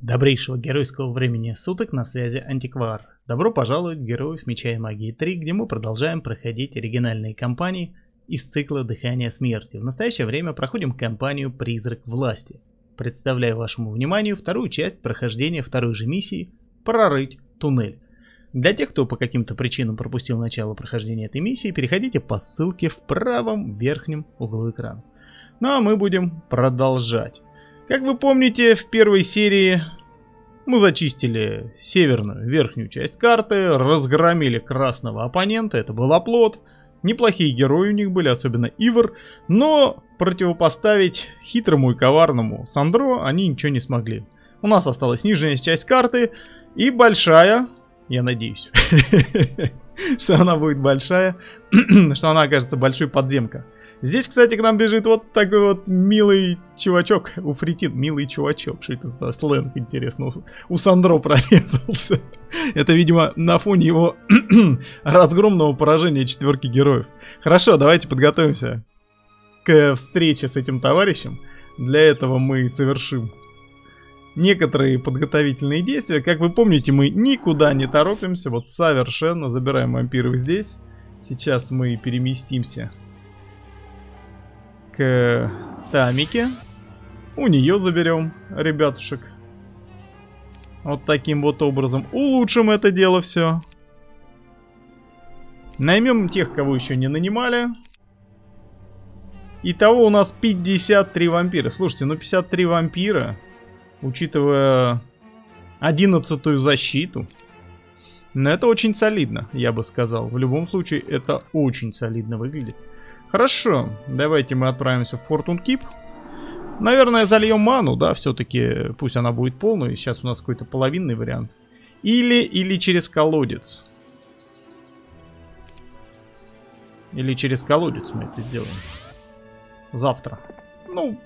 Добрейшего геройского времени суток на связи Антиквар. Добро пожаловать в Героев Меча и Магии 3, где мы продолжаем проходить оригинальные кампании из цикла Дыхания Смерти. В настоящее время проходим кампанию Призрак Власти. Представляю вашему вниманию вторую часть прохождения второй же миссии Прорыть туннель. Для тех, кто по каким-то причинам пропустил начало прохождения этой миссии, переходите по ссылке в правом верхнем углу экрана. Ну а мы будем продолжать. Как вы помните, в первой серии мы зачистили северную верхнюю часть карты, разгромили красного оппонента, это был оплот. Неплохие герои у них были, особенно Ивар, но противопоставить хитрому и коварному Сандро они ничего не смогли. У нас осталась нижняя часть карты и большая, я надеюсь, что она будет большая, что она окажется большой подземка. Здесь, кстати, к нам бежит вот такой вот милый чувачок. Уфритин, милый чувачок. Что это за сленг, интересно, у Сандро прорезался. это, видимо, на фоне его разгромного поражения четверки героев. Хорошо, давайте подготовимся к встрече с этим товарищем. Для этого мы совершим некоторые подготовительные действия. Как вы помните, мы никуда не торопимся. Вот совершенно забираем вампиров здесь. Сейчас мы переместимся к Тамике. У нее заберем ребятушек. Вот таким вот образом. Улучшим это дело все. Наймем тех, кого еще не нанимали. Итого у нас 53 вампира. Слушайте, ну 53 вампира, учитывая 11 защиту, но это очень солидно, я бы сказал. В любом случае, это очень солидно выглядит. Хорошо, давайте мы отправимся в Fortune Keep. Наверное, зальем ману, да, все-таки, пусть она будет полной. Сейчас у нас какой-то половинный вариант. Или, или через колодец. Или через колодец мы это сделаем. Завтра. Ну,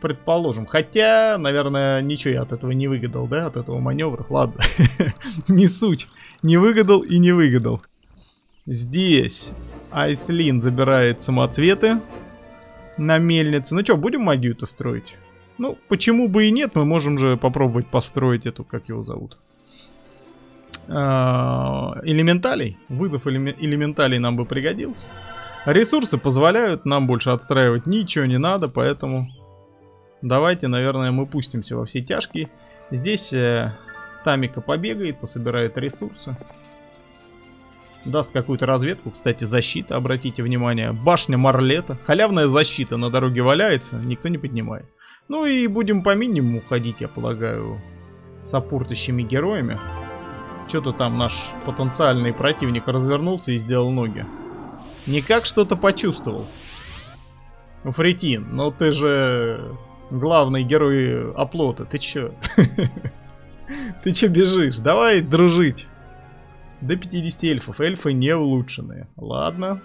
предположим. Хотя, наверное, ничего я от этого не выгадал, да, от этого маневра. Ладно, не суть. Не выгадал и не выгадал. Здесь Айслин забирает самоцветы на мельнице. Ну что, будем магию-то строить? Ну, почему бы и нет, мы можем же попробовать построить эту, как его зовут. А, элементалей. Вызов элементалей нам бы пригодился. Ресурсы позволяют, нам больше отстраивать ничего не надо, поэтому давайте, наверное, мы пустимся во все тяжкие. Здесь э, Тамика побегает, пособирает ресурсы. Даст какую-то разведку. Кстати, защита, обратите внимание. Башня Марлета. Халявная защита на дороге валяется, никто не поднимает. Ну и будем по минимуму ходить, я полагаю, с опуртащими героями. Что-то там наш потенциальный противник развернулся и сделал ноги. Никак что-то почувствовал. Фритин, ну ты же главный герой оплота, ты чё? Ты чё бежишь? Давай дружить. До 50 эльфов. Эльфы не улучшенные. Ладно.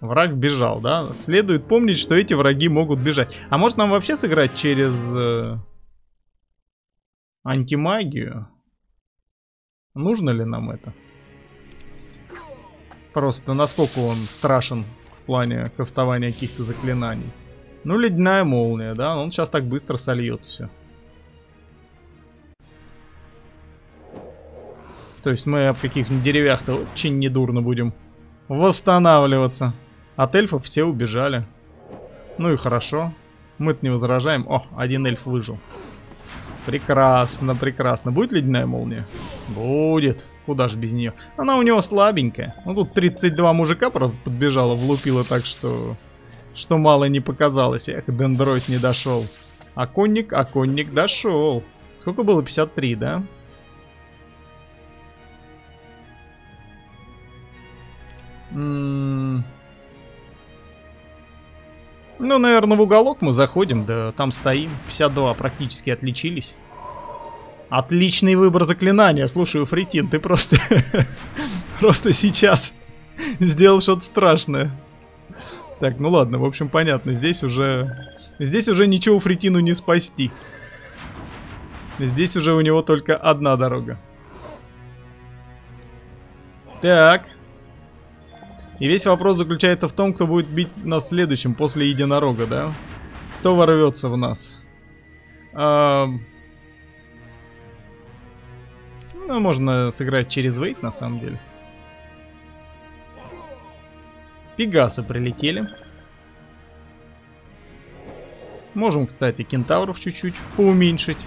Враг бежал, да? Следует помнить, что эти враги могут бежать. А может нам вообще сыграть через... Э, антимагию? Нужно ли нам это? Просто насколько он страшен в плане кастования каких-то заклинаний. Ну, ледяная молния, да? Он сейчас так быстро сольет все. То есть мы об каких-нибудь деревьях-то очень недурно будем восстанавливаться. От эльфов все убежали. Ну и хорошо. Мы-то не возражаем. О, один эльф выжил. Прекрасно, прекрасно. Будет ледяная молния? Будет. Куда же без нее? Она у него слабенькая. Ну тут 32 мужика подбежало, влупило так, что... Что мало не показалось. Эх, дендроид не дошел. А конник, а дошел. Сколько было? 53, да? Ну, наверное, в уголок мы заходим, да там стоим. 52 практически отличились. Отличный выбор заклинания. Слушай, Фритин, ты просто... просто сейчас сделал что-то страшное. Так, ну ладно, в общем, понятно. Здесь уже... Здесь уже ничего Фритину не спасти. Здесь уже у него только одна дорога. Так. И весь вопрос заключается в том, кто будет бить нас следующим после единорога, да? Кто ворвется в нас? А, ну, можно сыграть через вейт, на самом деле. Пегасы прилетели. Можем, кстати, кентавров чуть-чуть поуменьшить.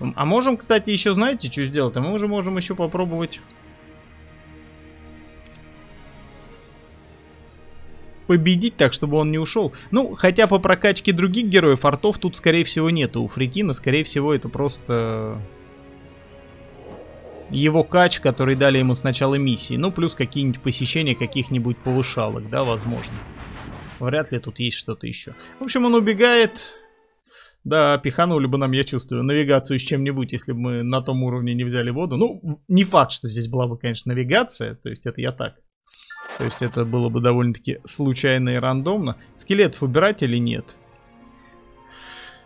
А можем, кстати, еще, знаете, что сделать? А мы уже можем еще попробовать... Победить так, чтобы он не ушел. Ну, хотя по прокачке других героев артов тут, скорее всего, нету. У Фритина, скорее всего, это просто его кач, который дали ему с начала миссии. Ну, плюс какие-нибудь посещения каких-нибудь повышалок, да, возможно. Вряд ли тут есть что-то еще. В общем, он убегает. Да, пиханули бы нам, я чувствую, навигацию с чем-нибудь, если бы мы на том уровне не взяли воду. Ну, не факт, что здесь была бы, конечно, навигация, то есть это я так. То есть это было бы довольно-таки случайно и рандомно. Скелетов убирать или нет?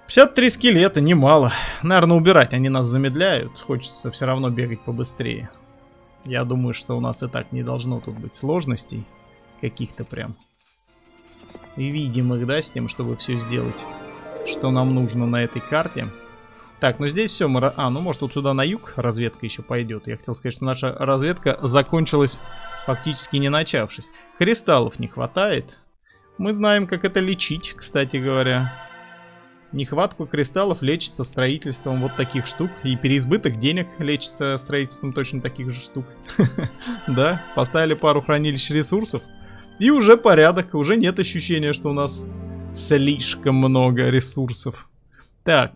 53 скелета, немало. Наверное, убирать, они нас замедляют. Хочется все равно бегать побыстрее. Я думаю, что у нас и так не должно тут быть сложностей. Каких-то прям. И видимых, да, с тем, чтобы все сделать что нам нужно на этой карте. Так, ну здесь все. Мы... А, ну может вот сюда на юг разведка еще пойдет. Я хотел сказать, что наша разведка закончилась фактически не начавшись. Кристаллов не хватает. Мы знаем, как это лечить, кстати говоря. Нехватку кристаллов лечится строительством вот таких штук. И переизбыток денег лечится строительством точно таких же штук. Да, поставили пару хранилищ ресурсов. И уже порядок, уже нет ощущения, что у нас слишком много ресурсов. Так,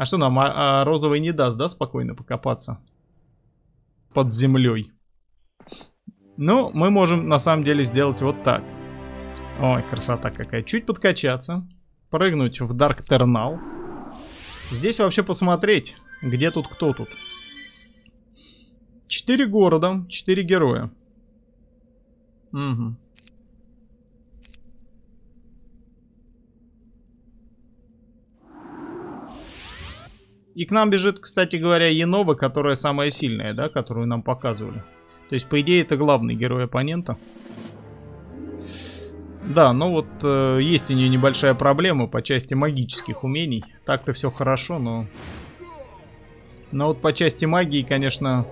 а что нам, а, а розовый не даст, да, спокойно покопаться? Под землей. Ну, мы можем на самом деле сделать вот так. Ой, красота какая. Чуть подкачаться. Прыгнуть в Dark Terminal. Здесь вообще посмотреть, где тут кто тут. Четыре города, четыре героя. Угу. И к нам бежит, кстати говоря, Енова, которая самая сильная, да, которую нам показывали. То есть, по идее, это главный герой оппонента. Да, но вот э, есть у нее небольшая проблема по части магических умений. Так-то все хорошо, но... Но вот по части магии, конечно,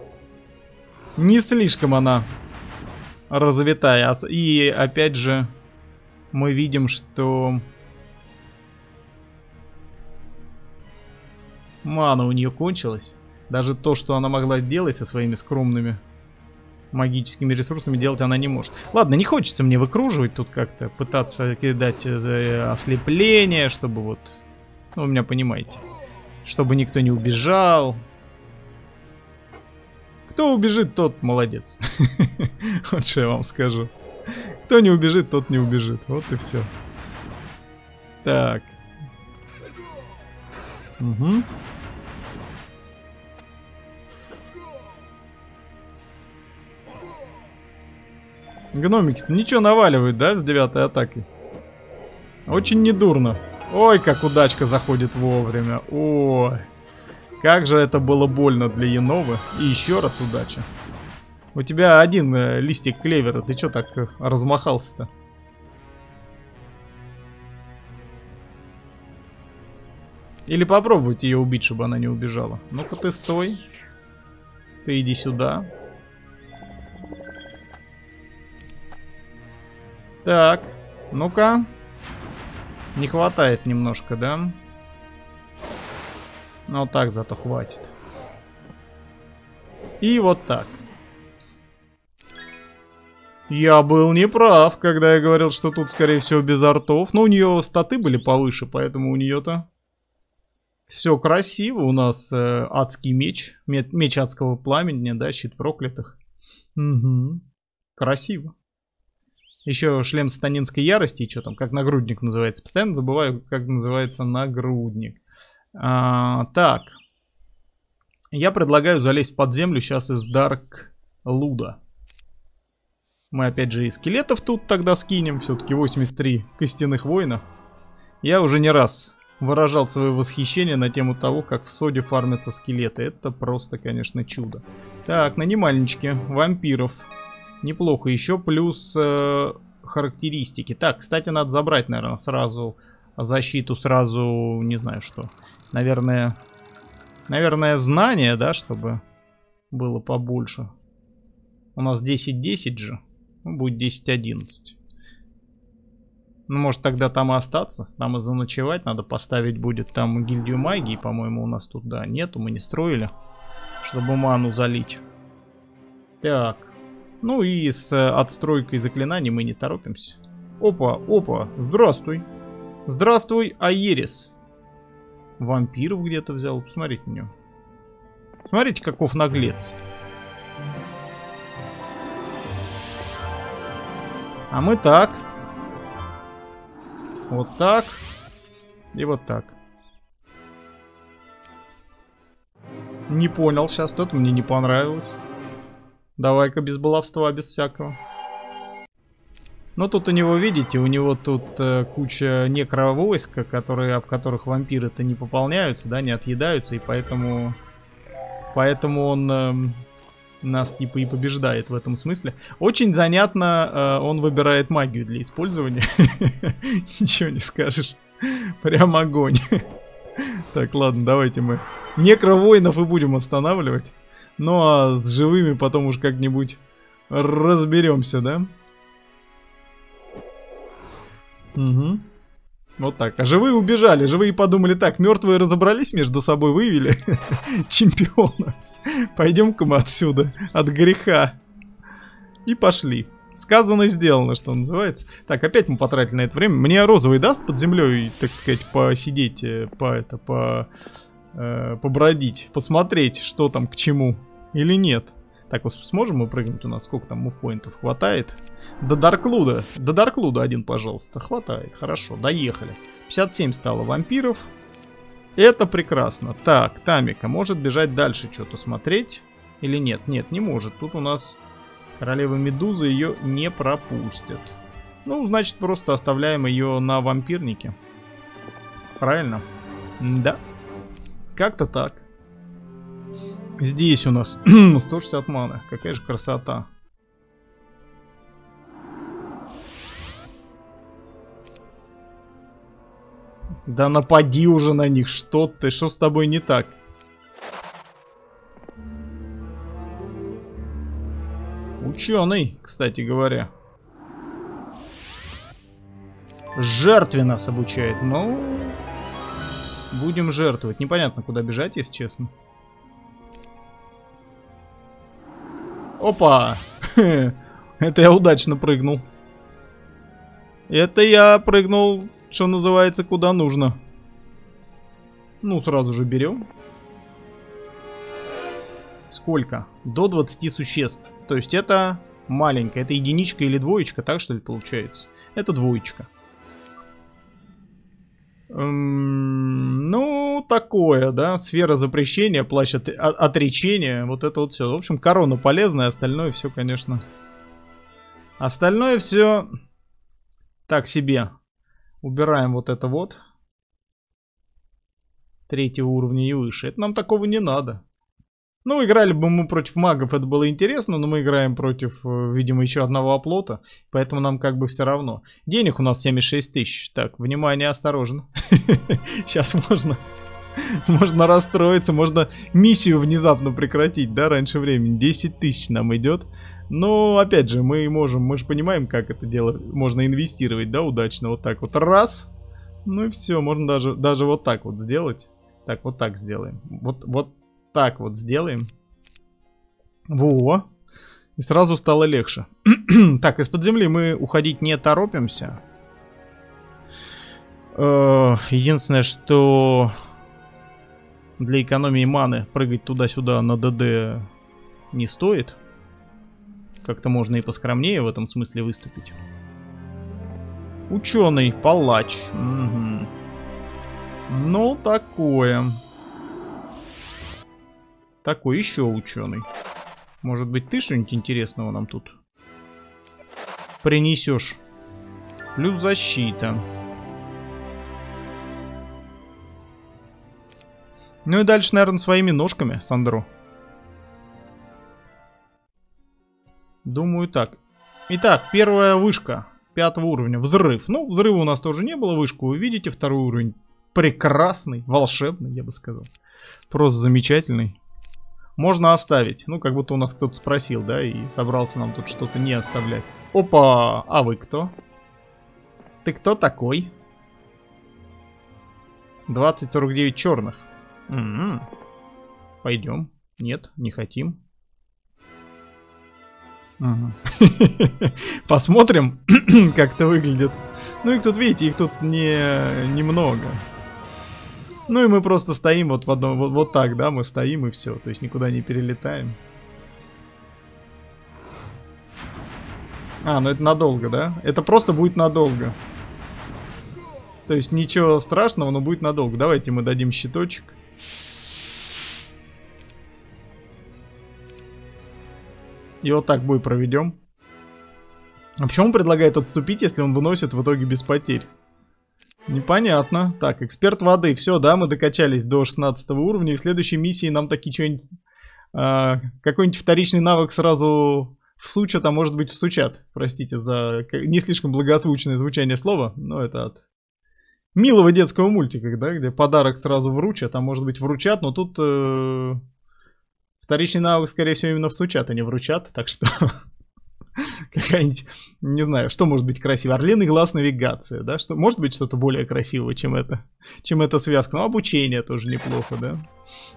не слишком она развитая. И опять же, мы видим, что Мана у нее кончилась. Даже то, что она могла делать со своими скромными магическими ресурсами, делать она не может. Ладно, не хочется мне выкруживать тут как-то, пытаться кидать за ослепление, чтобы вот... Ну, вы меня понимаете. Чтобы никто не убежал. Кто убежит, тот молодец. Вот что я вам скажу. Кто не убежит, тот не убежит. Вот и все. Так. Угу. Гномики ничего наваливают, да, с девятой атакой? Очень недурно. Ой, как удачка заходит вовремя. Ой. Как же это было больно для Яновы. И еще раз удача. У тебя один э, листик клевера. Ты что так э, размахался-то? Или попробуйте ее убить, чтобы она не убежала. Ну-ка ты стой. Ты иди сюда. Так, ну-ка. Не хватает немножко, да? Ну, вот так зато хватит. И вот так. Я был неправ, когда я говорил, что тут, скорее всего, без артов. Но ну, у нее статы были повыше, поэтому у нее-то все красиво. У нас э, адский меч, меч адского пламени, да, щит проклятых. Угу. Красиво. Еще шлем станинской ярости, что там, как нагрудник называется. Постоянно забываю, как называется нагрудник. А, так. Я предлагаю залезть в подземлю сейчас из Дарк Луда. Мы опять же и скелетов тут тогда скинем. Все-таки 83 костяных воина. Я уже не раз выражал свое восхищение на тему того, как в Соде фармятся скелеты. Это просто, конечно, чудо. Так, нанимальнички, вампиров. Неплохо. Еще плюс э, характеристики. Так, кстати, надо забрать, наверное, сразу защиту, сразу, не знаю что. Наверное, наверное, знание, да, чтобы было побольше. У нас 10-10 же. Ну, будет 10-11. Ну, может, тогда там и остаться. Там и заночевать. Надо поставить будет там гильдию магии, по-моему, у нас тут, да, нету. Мы не строили, чтобы ману залить. Так. Ну и с э, отстройкой заклинаний мы не торопимся. Опа, опа, здравствуй. Здравствуй, Аерис. Вампиров где-то взял. Посмотрите на него. Смотрите, каков наглец. А мы так. Вот так. И вот так. Не понял сейчас, что-то мне не понравилось. Давай-ка без баловства, без всякого. Но тут у него, видите, у него тут э, куча некровойска, которые, об которых вампиры-то не пополняются, да, не отъедаются, и поэтому... Поэтому он э, нас типа и побеждает в этом смысле. Очень занятно э, он выбирает магию для использования. Ничего не скажешь. Прям огонь. Так, ладно, давайте мы некровоинов и будем останавливать. Ну а с живыми потом уж как-нибудь разберемся, да? Угу. Вот так. А живые убежали. Живые подумали, так, мертвые разобрались между собой, вывели чемпиона. Пойдем-ка мы отсюда, от греха. И пошли. Сказано и сделано, что называется. Так, опять мы потратили на это время. Мне розовый даст под землей, так сказать, посидеть, э, по это, по... Э, побродить, посмотреть, что там к чему. Или нет. Так, сможем мы прыгнуть у нас? Сколько там мувпоинтов хватает? До Дарклуда. До Дарклуда один, пожалуйста. Хватает. Хорошо, доехали. 57 стало вампиров. Это прекрасно. Так, Тамика может бежать дальше что-то смотреть? Или нет? Нет, не может. Тут у нас королева Медуза ее не пропустит. Ну, значит, просто оставляем ее на вампирнике. Правильно? Да. Как-то так. Здесь у нас 160 маны. Какая же красота. Да напади уже на них, что ты, что с тобой не так? Ученый, кстати говоря. Жертве нас обучает, ну... Будем жертвовать. Непонятно, куда бежать, если честно. Опа! Это я удачно прыгнул. Это я прыгнул, что называется, куда нужно. Ну, сразу же берем. Сколько? До 20 существ. То есть это маленькая. Это единичка или двоечка, так что ли получается? Это двоечка. Ну, такое, да. Сфера запрещения, плащ от, отречения. Вот это вот все. В общем, корона полезная, остальное все, конечно. Остальное все так себе. Убираем вот это вот. Третьего уровня и выше. Это нам такого не надо. Ну, играли бы мы против магов, это было интересно, но мы играем против, э, видимо, еще одного оплота, поэтому нам как бы все равно. Денег у нас 76 тысяч. Так, внимание, осторожно. Сейчас можно, можно расстроиться, можно миссию внезапно прекратить, да, раньше времени. 10 тысяч нам идет. Но, опять же, мы можем, мы же понимаем, как это дело можно инвестировать, да, удачно. Вот так вот, раз. Ну и все, можно даже, даже вот так вот сделать. Так, вот так сделаем. Вот, вот так вот сделаем. Во. И сразу стало легче. так, из-под земли мы уходить не торопимся. Э, единственное, что для экономии маны прыгать туда-сюда на ДД не стоит. Как-то можно и поскромнее в этом смысле выступить. Ученый, палач. Угу. Ну, такое. Такой еще ученый. Может быть, ты что-нибудь интересного нам тут принесешь? Плюс защита. Ну и дальше, наверное, своими ножками, Сандро. Думаю так. Итак, первая вышка пятого уровня. Взрыв. Ну, взрыва у нас тоже не было. Вышку вы видите. Второй уровень прекрасный, волшебный, я бы сказал. Просто замечательный. Можно оставить. Ну, как будто у нас кто-то спросил, да, и собрался нам тут что-то не оставлять. Опа! А вы кто? Ты кто такой? 20-49 черных. М-м. Пойдем. Нет, не хотим. Посмотрим, как это выглядит. Ну их тут, видите, их тут не немного. Ну и мы просто стоим вот в одном, вот, вот так, да, мы стоим и все, то есть никуда не перелетаем. А, ну это надолго, да? Это просто будет надолго. То есть ничего страшного, но будет надолго. Давайте мы дадим щиточек. И вот так бой проведем. А почему он предлагает отступить, если он выносит в итоге без потерь? Непонятно. Так, эксперт воды. Все, да, мы докачались до 16 уровня. И в следующей миссии нам таки что-нибудь... Э, Какой-нибудь вторичный навык сразу всучат, а может быть всучат. Простите за не слишком благозвучное звучание слова, но это от милого детского мультика, да, где подарок сразу вручат, а может быть вручат, но тут э, вторичный навык, скорее всего, именно всучат, а не вручат, так что какая-нибудь, не знаю, что может быть красиво. Орлиный глаз навигация, да? Что, может быть что-то более красивое, чем это, чем эта связка. Ну, обучение тоже неплохо, да?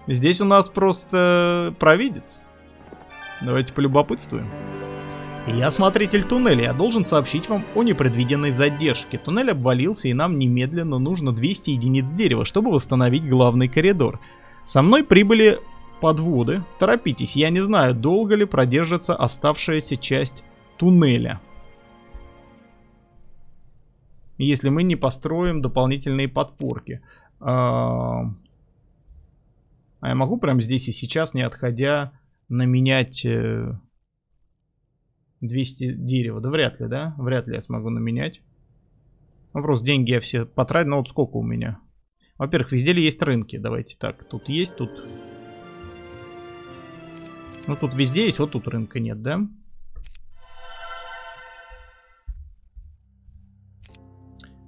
Здесь у нас просто провидец. Давайте полюбопытствуем. Я смотритель туннеля, я должен сообщить вам о непредвиденной задержке. Туннель обвалился, и нам немедленно нужно 200 единиц дерева, чтобы восстановить главный коридор. Со мной прибыли подводы. Торопитесь, я не знаю, долго ли продержится оставшаяся часть туннеля. Если мы не построим дополнительные подпорки. А, а я могу прямо здесь и сейчас, не отходя, наменять 200 э, дерева? Да вряд ли, да? Вряд ли я смогу наменять. Вопрос, деньги я все потратил. Ну вот сколько у меня? Во-первых, везде ли есть рынки? Давайте так. Тут есть, тут... Ну тут везде есть, вот тут рынка нет, да?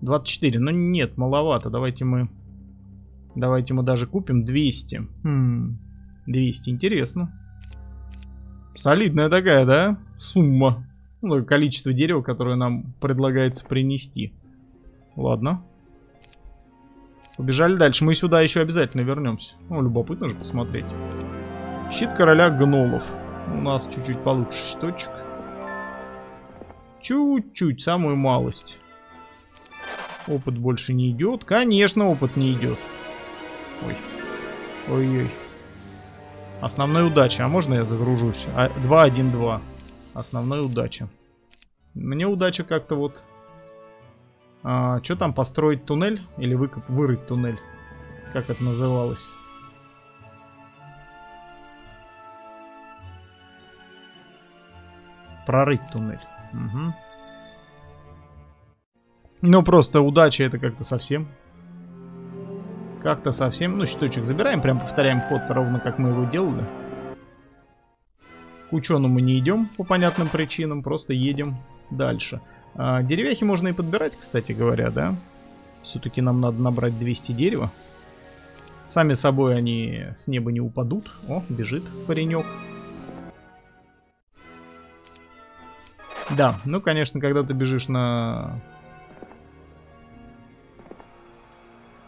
24. Ну нет, маловато. Давайте мы... Давайте мы даже купим 200. Хм, 200, интересно. Солидная такая, да? Сумма. Ну, количество дерева, которое нам предлагается принести. Ладно. Побежали дальше. Мы сюда еще обязательно вернемся. Ну, любопытно же посмотреть. Щит короля гнолов. У нас чуть-чуть получше щиточек. Чуть-чуть, самую малость. Опыт больше не идет. Конечно, опыт не идет. Ой. Ой-ой. Основной удача. А можно я загружусь? 2-1-2. А, Основной удача. Мне удача как-то вот... А, что там, построить туннель? Или выкоп... вырыть туннель? Как это называлось? Прорыть туннель. Угу. Ну, просто удача это как-то совсем. Как-то совсем. Ну, щиточек забираем, прям повторяем ход ровно как мы его делали. К ученому не идем по понятным причинам, просто едем дальше. А, деревяхи можно и подбирать, кстати говоря, да? Все-таки нам надо набрать 200 дерева. Сами собой они с неба не упадут. О, бежит паренек. Да, ну, конечно, когда ты бежишь на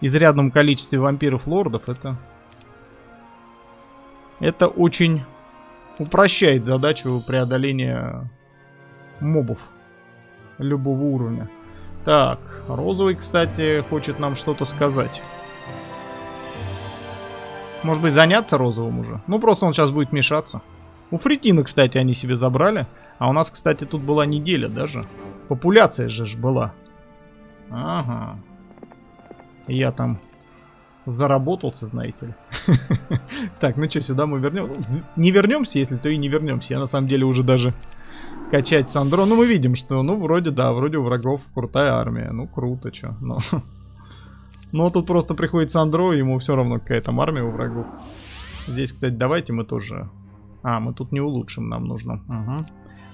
изрядном количестве вампиров-лордов, это... Это очень упрощает задачу преодоления мобов любого уровня. Так, Розовый, кстати, хочет нам что-то сказать. Может быть, заняться Розовым уже? Ну, просто он сейчас будет мешаться. У Фритина, кстати, они себе забрали. А у нас, кстати, тут была неделя даже. Популяция же ж была. Ага. Я там заработался, знаете ли. Так, ну что, сюда мы вернем. Не вернемся, если то и не вернемся. Я на самом деле уже даже качать Сандро. Ну, мы видим, что, ну, вроде, да, вроде у врагов крутая армия. Ну, круто, что. Но... Но тут просто приходит Сандро, ему все равно какая там армия у врагов. Здесь, кстати, давайте мы тоже... А, мы тут не улучшим, нам нужно. Угу.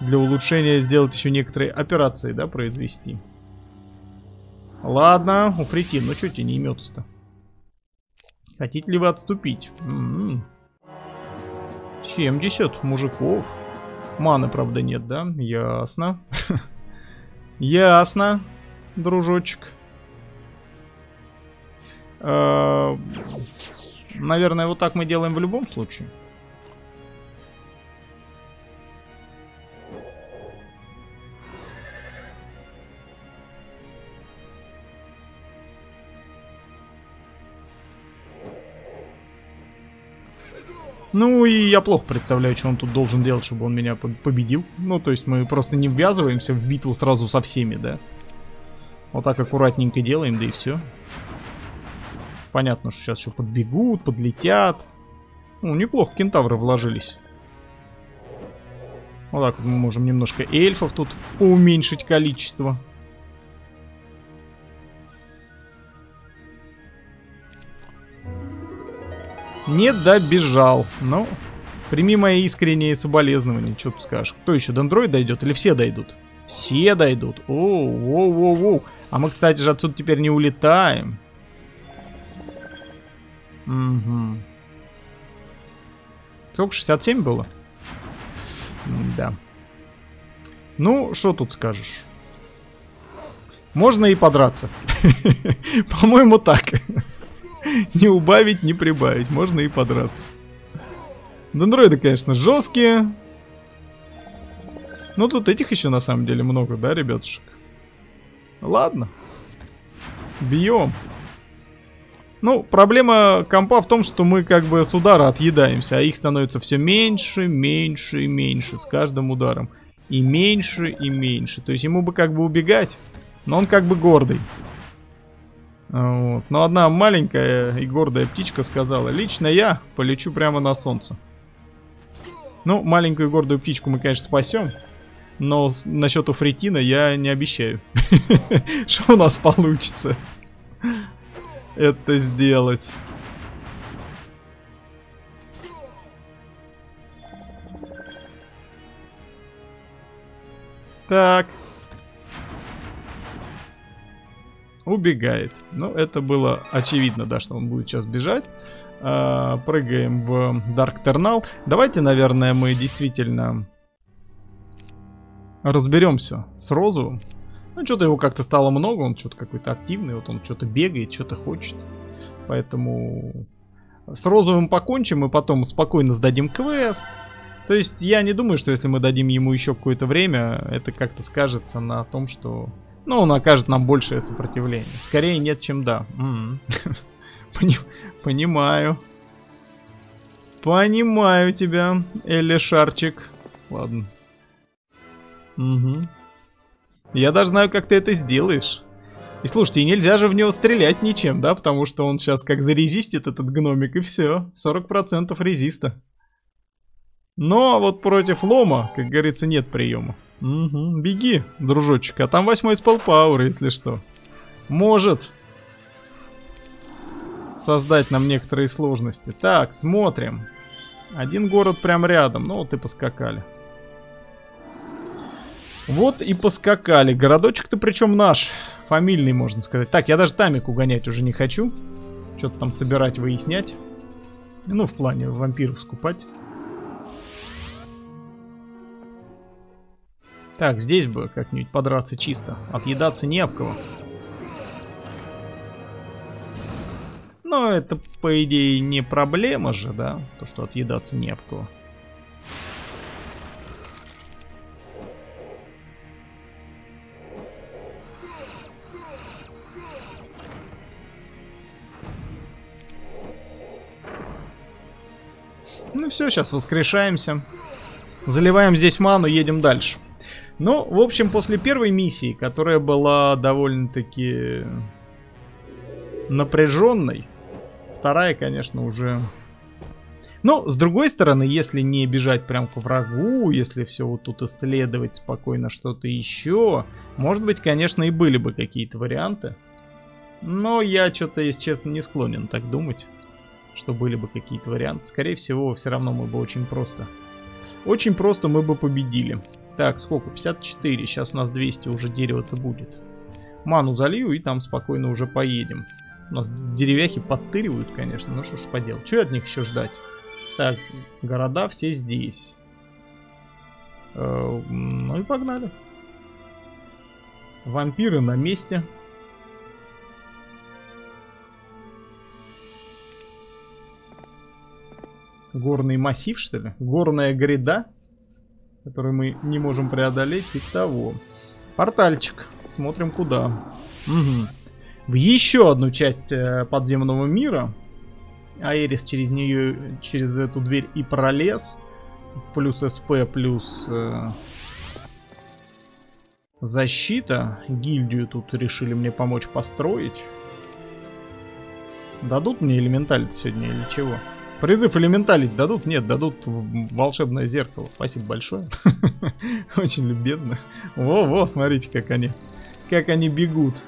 Для улучшения сделать еще некоторые операции, да, произвести. Ладно, упрети. Ну что тебе не имется-то? Хотите ли вы отступить? М -м -м. 70 мужиков. Маны, правда, нет, да? Ясно. Ясно, дружочек. Э, наверное, вот так мы делаем в любом случае. Ну и я плохо представляю, что он тут должен делать, чтобы он меня победил. Ну, то есть мы просто не ввязываемся в битву сразу со всеми, да? Вот так аккуратненько делаем, да и все. Понятно, что сейчас еще подбегут, подлетят. Ну, неплохо кентавры вложились. Вот так вот мы можем немножко эльфов тут уменьшить количество. Не добежал. Ну, прими мои искренние соболезнования. Что ты скажешь? Кто еще? Дендроид дойдет или все дойдут? Все дойдут. Оу, воу, воу, воу. А мы, кстати же, отсюда теперь не улетаем. Угу. Сколько? 67 было? Да. Ну, что тут скажешь? Можно и подраться. По-моему, так. не убавить, не прибавить. Можно и подраться. Дендроиды, конечно, жесткие. Ну, тут этих еще на самом деле много, да, ребятушек? Ладно. Бьем. Ну, проблема компа в том, что мы как бы с удара отъедаемся, а их становится все меньше, меньше и меньше с каждым ударом. И меньше, и меньше. То есть ему бы как бы убегать, но он как бы гордый. Вот. Но одна маленькая и гордая птичка сказала, лично я полечу прямо на солнце. Ну, маленькую гордую птичку мы, конечно, спасем. Но насчет уфритина я не обещаю. Что у нас получится это сделать. Так. Убегает. Ну, это было очевидно, да, что он будет сейчас бежать. А, прыгаем в Dark Eternal. Давайте, наверное, мы действительно разберемся с Розовым. Ну, что-то его как-то стало много, он что-то какой-то активный, вот он что-то бегает, что-то хочет. Поэтому с Розовым покончим и потом спокойно сдадим квест. То есть я не думаю, что если мы дадим ему еще какое-то время, это как-то скажется на том, что... Ну, он окажет нам большее сопротивление. Скорее нет, чем да. Понимаю. Понимаю тебя, Элли Шарчик. Ладно. Угу. Я даже знаю, как ты это сделаешь. И слушайте, и нельзя же в него стрелять ничем, да? Потому что он сейчас как зарезистит этот гномик, и все. 40% резиста. Но вот против лома, как говорится, нет приема. Угу, беги, дружочек. А там восьмой спал пауэр, если что. Может создать нам некоторые сложности. Так, смотрим. Один город прям рядом. Ну вот и поскакали. Вот и поскакали. Городочек-то причем наш. Фамильный, можно сказать. Так, я даже тамику гонять уже не хочу. Что-то там собирать, выяснять. Ну, в плане вампиров скупать. Так, здесь бы как-нибудь подраться чисто. Отъедаться не об кого. Но это, по идее, не проблема же, да? То, что отъедаться не об кого. Ну все, сейчас воскрешаемся. Заливаем здесь ману, едем дальше. Ну, в общем, после первой миссии, которая была довольно-таки напряженной, вторая, конечно, уже... Ну, с другой стороны, если не бежать прям к врагу, если все вот тут исследовать спокойно что-то еще, может быть, конечно, и были бы какие-то варианты. Но я что-то, если честно, не склонен так думать что были бы какие-то варианты. Скорее всего, все равно мы бы очень просто... Очень просто мы бы победили. Так, сколько? 54. Сейчас у нас 200 уже дерева-то будет. Ману залью и там спокойно уже поедем. У нас деревяхи подтыривают, конечно. Ну что ж поделать. Что от них еще ждать? Так, города все здесь. Э, ну и погнали. Вампиры на месте. Горный массив, что ли? Горная гряда, которую мы не можем преодолеть, и того. Портальчик. Смотрим куда. Угу. В еще одну часть э, подземного мира. Аэрис через нее, через эту дверь и пролез. Плюс СП, плюс э, защита. Гильдию тут решили мне помочь построить. Дадут мне элементаль сегодня или чего? Призыв элементалить дадут? Нет, дадут волшебное зеркало. Спасибо большое. Очень любезно. Во-во, смотрите, как они. Как они бегут.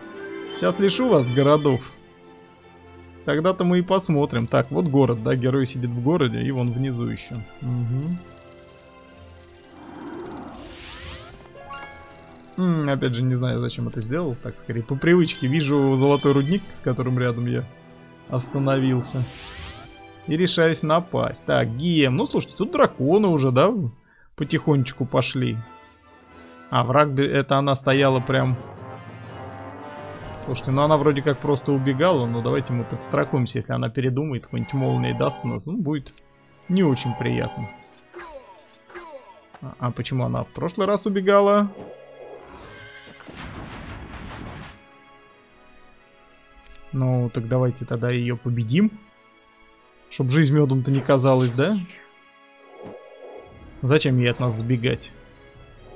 Сейчас лишу вас городов. Тогда-то мы и посмотрим. Так, вот город, да, герой сидит в городе, и вон внизу еще. Угу. М -м, опять же, не знаю, зачем это сделал. Так, скорее, по привычке. Вижу золотой рудник, с которым рядом я остановился. И решаюсь напасть. Так, Гием. Ну, слушайте, тут драконы уже, да? Потихонечку пошли. А, враг, это она стояла прям... Слушайте, ну она вроде как просто убегала, но давайте мы подстрахуемся, если она передумает, какой-нибудь молнией даст нас, ну, будет не очень приятно. А, а почему она в прошлый раз убегала? Ну, так давайте тогда ее победим. Чтоб жизнь медом-то не казалась, да? Зачем ей от нас сбегать?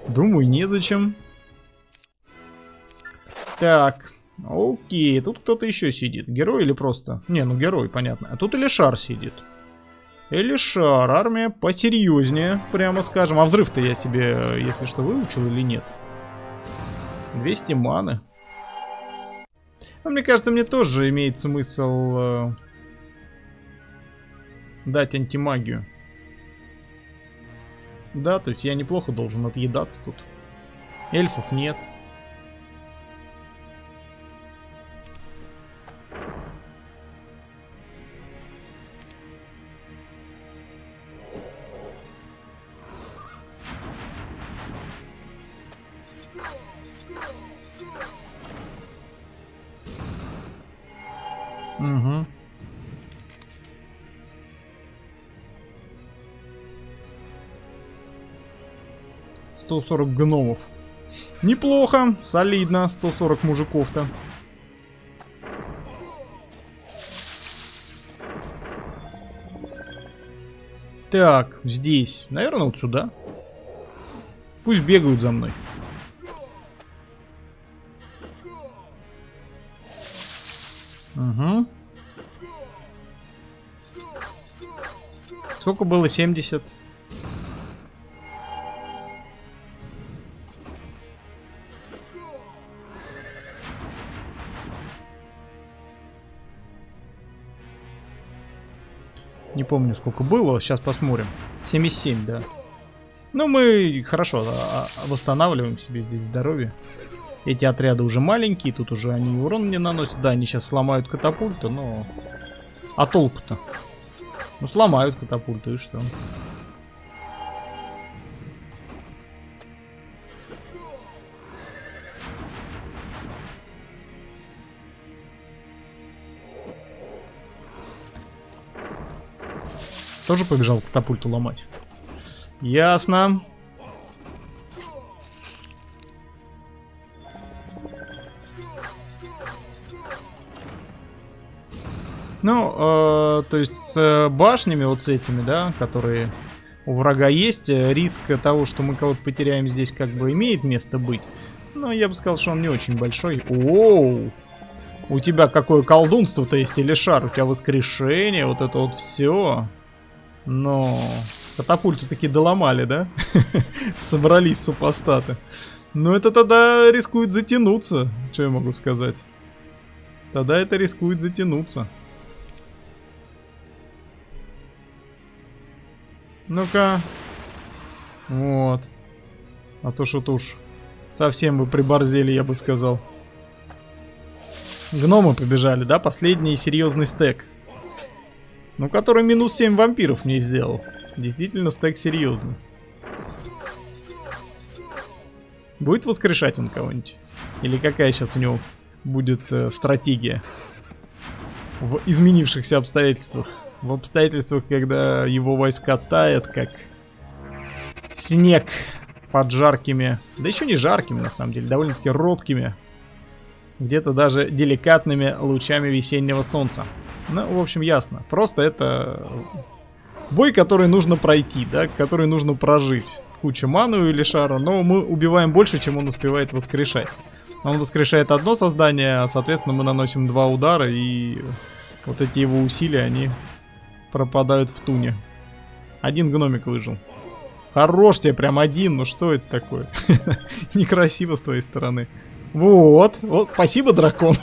Думаю, незачем. Так, окей, тут кто-то еще сидит. Герой или просто? Не, ну герой, понятно. А тут Элишар сидит. Элишар, армия посерьезнее, прямо скажем. А взрыв-то я себе, если что, выучил или нет? 200 маны. Но мне кажется, мне тоже имеет смысл э, дать антимагию. Да, то есть я неплохо должен отъедаться тут. Эльфов нет. Угу. 140 гномов. Неплохо, солидно, 140 мужиков-то. Так, здесь. Наверное, вот сюда. Пусть бегают за мной. Угу. Сколько было? 70. Помню, сколько было. Сейчас посмотрим. 77, да. Ну, мы хорошо а, а, восстанавливаем себе здесь здоровье. Эти отряды уже маленькие, тут уже они урон мне наносят. Да, они сейчас сломают катапульту, но... А толку-то? Ну, сломают катапульту, и что? Тоже побежал катапульту ломать. Ясно. Ну, э, то есть с башнями вот с этими, да, которые у врага есть, э, риск того, что мы кого-то потеряем здесь, как бы имеет место быть. Но я бы сказал, что он не очень большой. Оу! У тебя какое колдунство-то есть, или шар? У тебя воскрешение, вот это вот все. Но катапульту таки доломали, да? Собрались супостаты. Но это тогда рискует затянуться. Что я могу сказать? Тогда это рискует затянуться. Ну-ка. Вот. А то что-то уж совсем вы приборзели, я бы сказал. Гномы побежали, да? Последний серьезный стек. Ну, который минус 7 вампиров мне сделал. Действительно, стек серьезный. Будет воскрешать он кого-нибудь? Или какая сейчас у него будет э, стратегия? В изменившихся обстоятельствах. В обстоятельствах, когда его войска тают, как снег под жаркими, да еще не жаркими на самом деле, довольно-таки робкими, где-то даже деликатными лучами весеннего солнца. Ну, в общем, ясно. Просто это бой, который нужно пройти, да, который нужно прожить. Куча ману или шара, но мы убиваем больше, чем он успевает воскрешать. Он воскрешает одно создание, а соответственно мы наносим два удара, и вот эти его усилия, они пропадают в туне. Один гномик выжил. Хорош тебе прям один, ну что это такое? Некрасиво с твоей стороны. Вот, вот, спасибо дракону.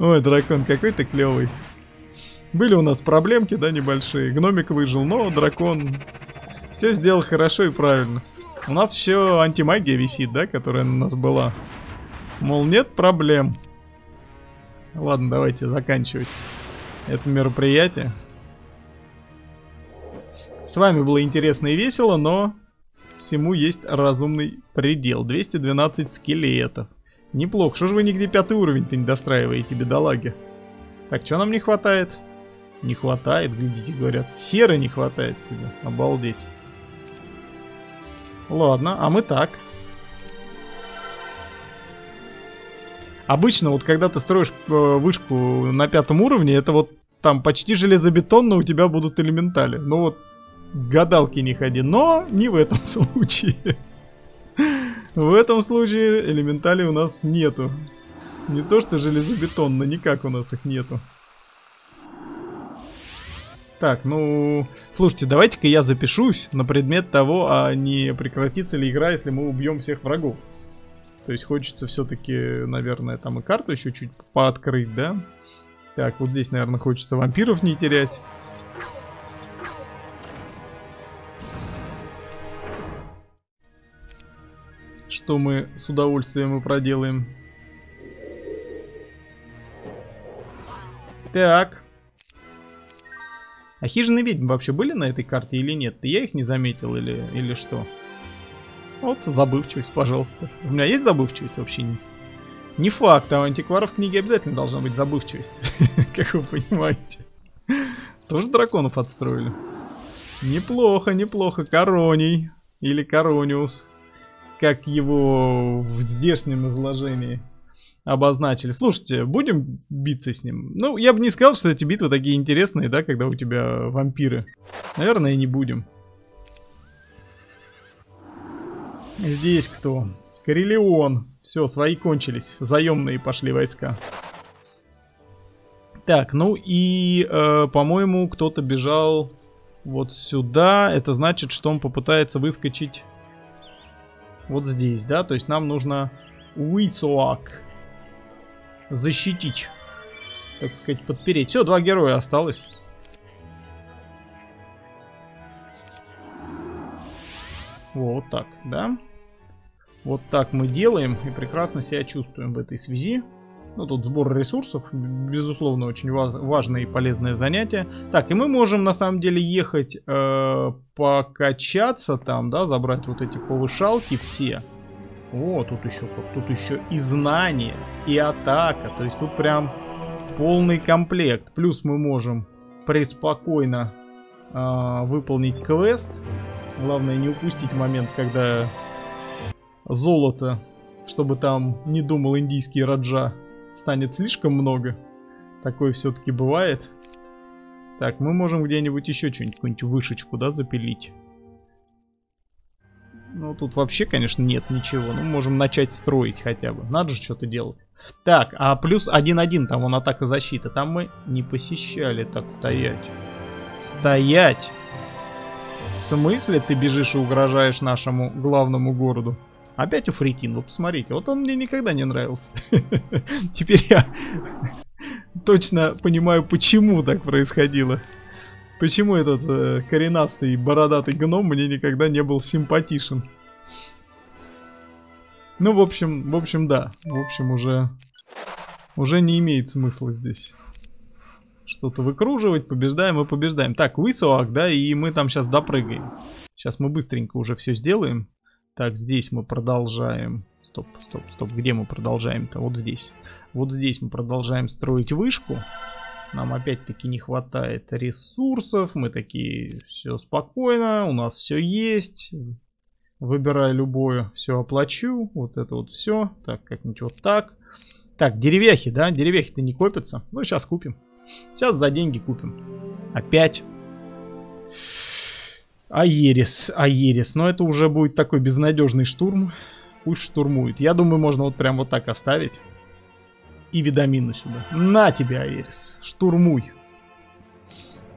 Ой, дракон, какой ты клевый. Были у нас проблемки, да, небольшие. Гномик выжил, но дракон все сделал хорошо и правильно. У нас еще антимагия висит, да, которая на нас была. Мол, нет проблем. Ладно, давайте заканчивать это мероприятие. С вами было интересно и весело, но всему есть разумный предел. 212 скелетов. Неплохо. Что же вы нигде пятый уровень-то не достраиваете, бедолаги? Так, что нам не хватает? Не хватает, глядите, говорят. Серы не хватает тебе. Обалдеть. Ладно, а мы так. Обычно вот когда ты строишь э, вышку на пятом уровне, это вот там почти железобетонно у тебя будут элементали. Ну вот гадалки не ходи. Но не в этом случае. В этом случае элементалей у нас нету. Не то что железобетонно, никак у нас их нету. Так, ну... Слушайте, давайте-ка я запишусь на предмет того, а не прекратится ли игра, если мы убьем всех врагов. То есть хочется все-таки, наверное, там и карту еще чуть пооткрыть, да? Так, вот здесь, наверное, хочется вампиров не терять. Что мы с удовольствием и проделаем. Так. А хижины ведьм вообще были на этой карте или нет? Я их не заметил или, или что? Вот, забывчивость, пожалуйста. У меня есть забывчивость вообще? Не, не факт, а у антикваров в книге обязательно должна быть забывчивость. как вы понимаете. Тоже драконов отстроили. Неплохо, неплохо. Короний. Или Корониус как его в здешнем изложении обозначили. Слушайте, будем биться с ним? Ну, я бы не сказал, что эти битвы такие интересные, да, когда у тебя вампиры. Наверное, и не будем. Здесь кто? Карелион. Все, свои кончились. Заемные пошли войска. Так, ну и, э, по-моему, кто-то бежал вот сюда. Это значит, что он попытается выскочить вот здесь, да, то есть нам нужно Уицуак защитить, так сказать, подпереть. Все, два героя осталось. Вот так, да. Вот так мы делаем и прекрасно себя чувствуем в этой связи. Ну, тут сбор ресурсов, безусловно, очень важное и полезное занятие. Так, и мы можем, на самом деле, ехать э, покачаться там, да, забрать вот эти повышалки все. О, тут еще, тут еще и знание, и атака. То есть тут прям полный комплект. Плюс мы можем преспокойно э, выполнить квест. Главное не упустить момент, когда золото, чтобы там не думал индийский раджа, станет слишком много. Такое все-таки бывает. Так, мы можем где-нибудь еще что-нибудь, какую-нибудь вышечку, да, запилить. Ну, тут вообще, конечно, нет ничего. Ну, можем начать строить хотя бы. Надо же что-то делать. Так, а плюс 1-1, там вон атака защита. Там мы не посещали. Так, стоять. Стоять! В смысле ты бежишь и угрожаешь нашему главному городу? Опять у Фрикин, вы посмотрите, вот он мне никогда не нравился. Теперь я точно понимаю, почему так происходило. Почему этот э, коренастый бородатый гном мне никогда не был симпатичен. Ну, в общем, в общем, да. В общем, уже Уже не имеет смысла здесь что-то выкруживать, побеждаем и побеждаем. Так, Высоак, да, и мы там сейчас допрыгаем. Сейчас мы быстренько уже все сделаем. Так, здесь мы продолжаем. Стоп, стоп, стоп. Где мы продолжаем-то? Вот здесь. Вот здесь мы продолжаем строить вышку. Нам опять-таки не хватает ресурсов. Мы такие, все спокойно, у нас все есть. Выбираю любое, все оплачу. Вот это вот все. Так, как-нибудь вот так. Так, деревяхи, да? Деревяхи-то не копятся. Ну, сейчас купим. Сейчас за деньги купим. Опять. Аерис, Аерис. Но это уже будет такой безнадежный штурм. Пусть штурмует. Я думаю, можно вот прям вот так оставить. И видамину сюда. На тебя, Аерис. Штурмуй.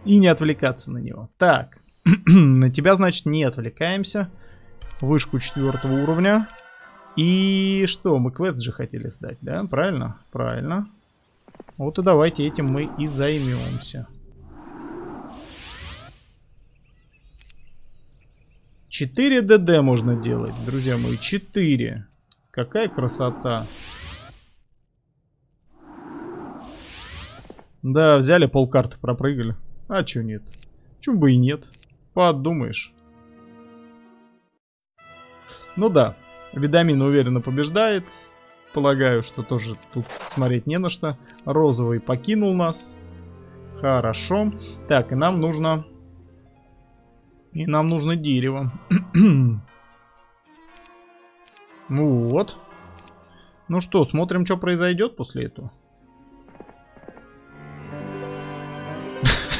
И не отвлекаться на него. Так. на тебя, значит, не отвлекаемся. Вышку четвертого уровня. И что, мы квест же хотели сдать, да? Правильно? Правильно. Вот и давайте этим мы и займемся. 4 ДД можно делать, друзья мои. 4. Какая красота. Да, взяли полкарты, пропрыгали. А чё нет? Чё бы и нет. Подумаешь. Ну да, Видамин уверенно побеждает. Полагаю, что тоже тут смотреть не на что. Розовый покинул нас. Хорошо. Так, и нам нужно и нам нужно дерево. ну вот. Ну что, смотрим, что произойдет после этого.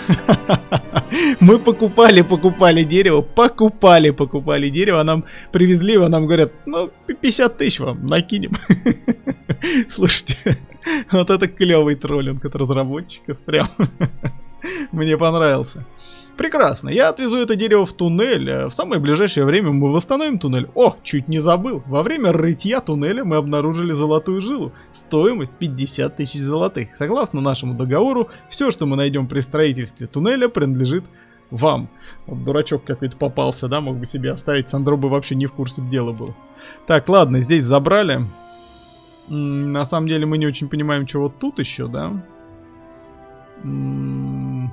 Мы покупали, покупали дерево, покупали, покупали дерево, а нам привезли его, нам говорят, ну, 50 тысяч вам накинем. Слушайте, вот это клевый троллинг от разработчиков, прям. Мне понравился. Прекрасно, я отвезу это дерево в туннель. Э, в самое ближайшее время мы восстановим туннель. О, чуть не забыл. Во время рытья туннеля мы обнаружили золотую жилу. Стоимость 50 тысяч золотых. Согласно нашему договору, все, что мы найдем при строительстве туннеля, принадлежит вам. Вот дурачок какой-то попался, да, мог бы себе оставить. Сандро бы вообще не в курсе дела был. Так, ладно, здесь забрали. На самом деле мы не очень понимаем, вот тут еще, да. Ну,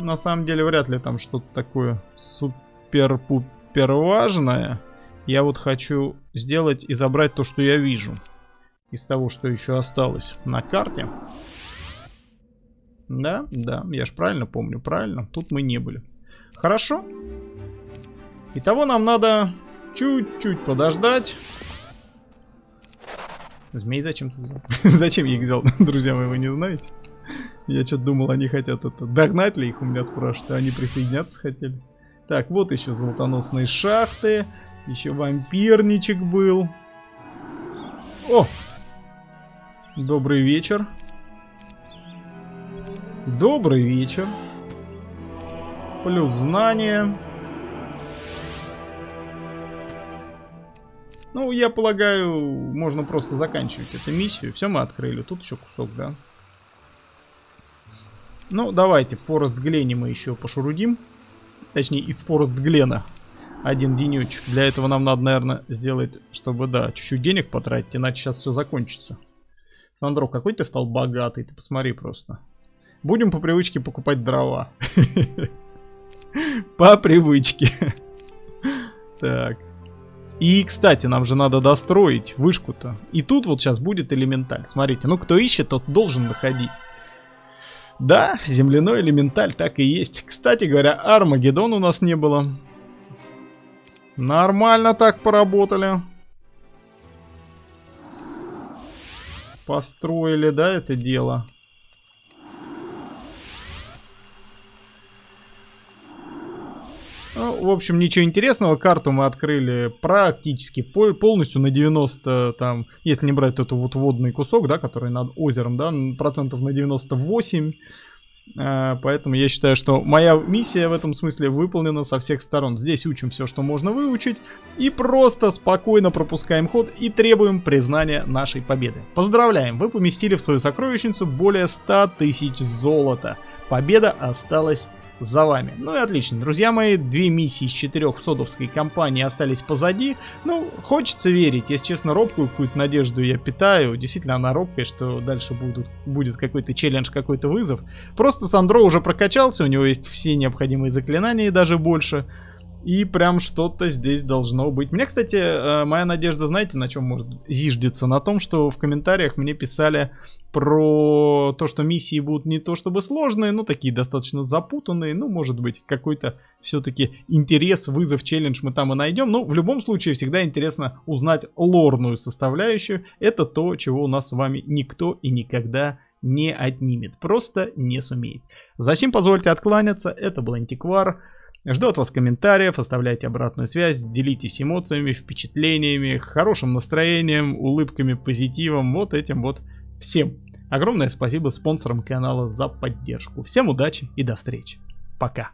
на самом деле, вряд ли там что-то такое супер-пупер важное. Я вот хочу сделать и забрать то, что я вижу. Из того, что еще осталось на карте. Да, да, я ж правильно помню, правильно. Тут мы не были. Хорошо. Итого нам надо чуть-чуть подождать. Змей зачем ты взял? зачем я их взял, друзья вы не знаете? Я что-то думал, они хотят это... Догнать ли их, у меня спрашивают, а они присоединяться хотели. Так, вот еще золотоносные шахты. Еще вампирничек был. О! Добрый вечер. Добрый вечер. Плюс знания. Ну, я полагаю, можно просто заканчивать эту миссию. Все мы открыли. Тут еще кусок, да? Ну, давайте, Форест Глене мы еще пошурудим. Точнее, из Форест Глена один денечек. Для этого нам надо, наверное, сделать, чтобы, да, чуть-чуть денег потратить, иначе сейчас все закончится. Сандро, какой ты стал богатый, ты посмотри просто. Будем по привычке покупать дрова. По привычке. Так. И, кстати, нам же надо достроить вышку-то. И тут вот сейчас будет элементаль. Смотрите, ну кто ищет, тот должен выходить. Да, земляной элементаль так и есть. Кстати говоря, Армагеддон у нас не было. Нормально так поработали. Построили, да, это дело. Ну, в общем, ничего интересного. Карту мы открыли практически полностью на 90, там, если не брать этот вот водный кусок, да, который над озером, да, процентов на 98. А, поэтому я считаю, что моя миссия в этом смысле выполнена со всех сторон. Здесь учим все, что можно выучить, и просто спокойно пропускаем ход и требуем признания нашей победы. Поздравляем, вы поместили в свою сокровищницу более 100 тысяч золота. Победа осталась за вами. Ну и отлично, друзья мои, две миссии из четырех содовской компании остались позади. Ну, хочется верить, если честно, робкую какую-то надежду я питаю. Действительно, она робкая, что дальше будут, будет какой-то челлендж, какой-то вызов. Просто Сандро уже прокачался, у него есть все необходимые заклинания и даже больше. И прям что-то здесь должно быть. Мне, кстати, э, моя надежда, знаете, на чем может зиждется? На том, что в комментариях мне писали про то, что миссии будут не то чтобы сложные, но такие достаточно запутанные. Ну, может быть, какой-то все-таки интерес, вызов, челлендж мы там и найдем. Но в любом случае всегда интересно узнать лорную составляющую. Это то, чего у нас с вами никто и никогда не отнимет. Просто не сумеет. Затем позвольте откланяться. Это был Антиквар. Жду от вас комментариев, оставляйте обратную связь, делитесь эмоциями, впечатлениями, хорошим настроением, улыбками, позитивом, вот этим вот всем. Огромное спасибо спонсорам канала за поддержку. Всем удачи и до встречи. Пока.